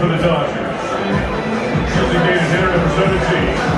for the Dodgers. Designated hitter number 17.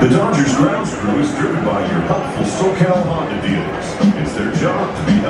The Dodgers grounds crew is driven by your helpful SoCal Honda dealers. It's their job to be.